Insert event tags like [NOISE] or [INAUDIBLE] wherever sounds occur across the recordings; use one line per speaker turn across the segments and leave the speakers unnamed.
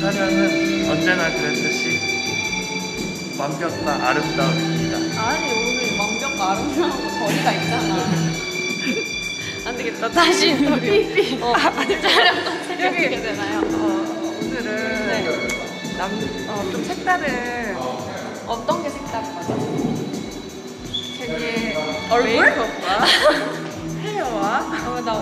촬영은 언제나 그랬듯이 완벽과 아름다움입니다.
아니 오늘 완벽과 아름다운 거 거리가 있잖아. [LAUGHS] 안 되겠다. 다시 인터뷰. 어, 촬영 컨셉이 어떻게 되나요?
어, 오늘은
네.
남, 어, 좀 색다른
어떤 게 색다른 거죠?
되게
얼굴?
메이크업과 헤어와 [LAUGHS]
어, 나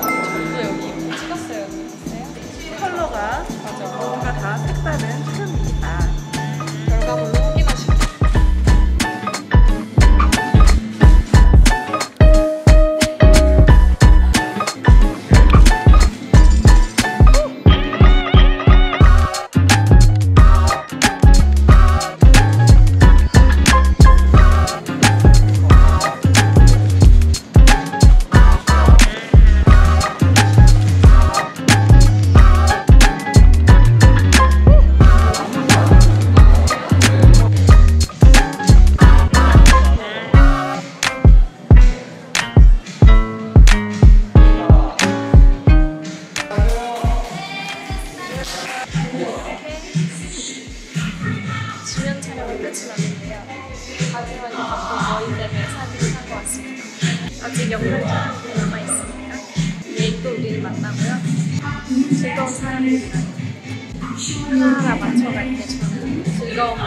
하나하나 맞춰갈 때 저는 즐거움을.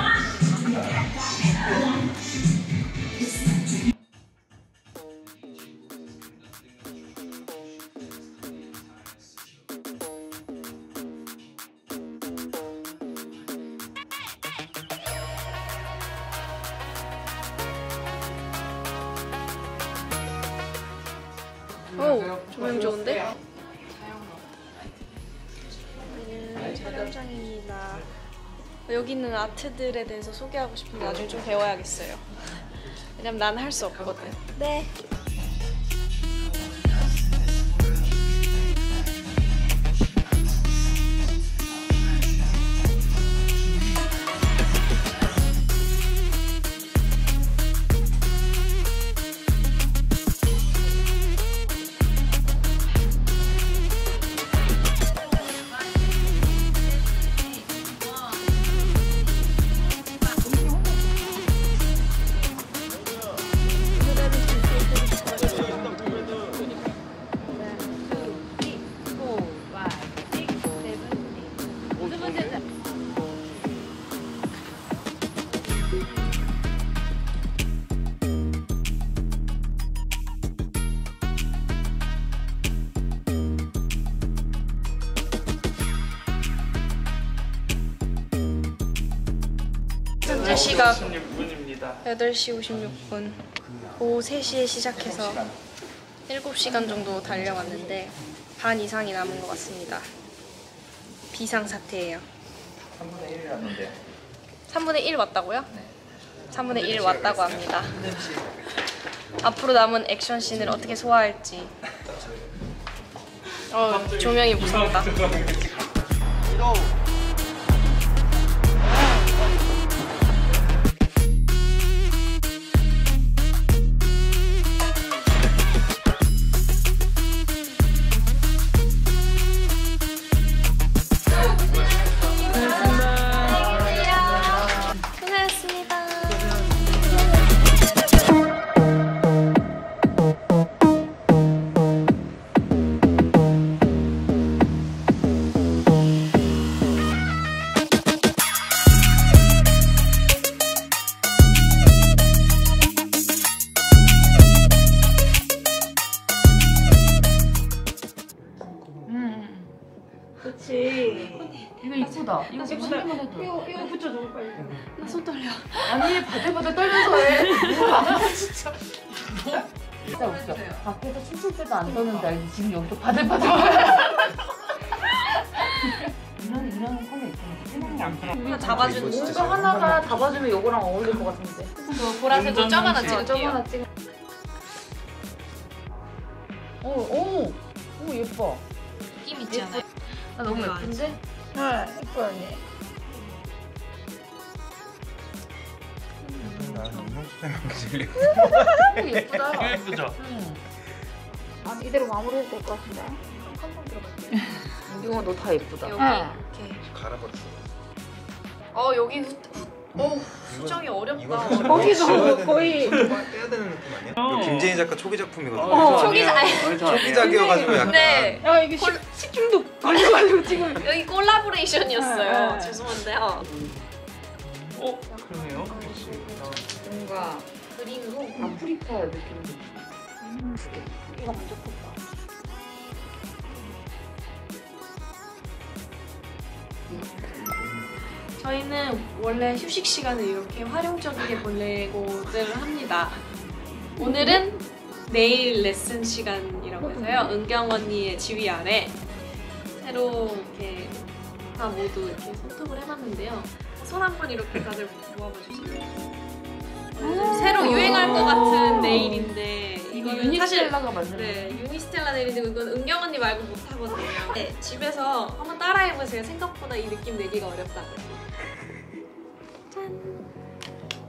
오, 조명 좋은데?
촬영장입니다.
여기 있는 아트들에 대해서 소개하고 싶은데 나중에 좀 배워야겠어요. [LAUGHS] 왜냐면 난 할 수 없거든.
네.
시각
16분입니다.
8시 56분. 오후 3시에 시작해서 7시간 정도 달려왔는데 반 이상이 남은 것 같습니다. 비상사태예요.
3분의 1이라는데
3분의 1 왔다고요? 3분의 1 왔다고 합니다. 앞으로 남은 액션씬을 어떻게 소화할지. 어, 조명이 무섭다.
예쁘다. 이거 지금 생각만 해도.
이거 이거 붙여줘 빨리.
나 손 떨려.
아니 바들바들 떨면서 해. [LAUGHS] 뭐야 진짜. 진짜 웃겨. 밖에서 춤출 때도 안 떠는데 알지? 지금 여기서 바들바들. 이런 이런 컬러 있잖아. 생각이 안 나.
이거 잡아주는 거.
이거 하나가 잡아주면 요거랑 어울릴 것 같은데.
그 보라색으로 쩍 하나
어,
찍을게요.
저거 하나 찍어. 오, 오, 오 예뻐.
느낌 있잖아요.
나 너무 예쁜데?
네 언니.
오 예쁘다.
예쁘죠?
응.
아 이대로 마무리해도 될 것 같은데.
한번 들어갈게요.
이거 너 다 예쁘다.
여기
네.
이렇게.
갈아버렸어.
어 여기 후, 후, 어 수정이 어렵다.
거기도 거의
정말 떼야 되는 느낌 아니야?
어.
이거 김재희 작가 초기 작품이거든.
어,
초기자-
초기 작이어가지고 약간
네.
야 이게 식, 식중독 걸려가지고 지금.
여기 콜라보레이션이었어요.
네.
죄송한데요.
어? 그러네요.
뭔가
그림으로
아프리카 느낌.
이거 볼까?
저희는 원래 휴식 시간을 이렇게 활용적이게 보내고들 합니다. 오늘은 내일 레슨 시간이라고 해서요. 은경 언니의 지휘 아래 새로 이렇게 다 모두 이렇게 손톱을 해봤는데요. 손 한 번 이렇게 다들 모아봐 주세요. 요즘 새로 유행할 것 같은 네일인데
이거 유니스텔라가 만든
네, 유니스텔라 네일인데 이건 은경 언니 말고 못 하거든요. 네, 집에서 한번 따라해 보세요. 생각보다 이 느낌 내기가 어렵다고요.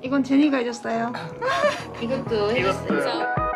이건 제니가 해줬어요.
이것도 해줬어요.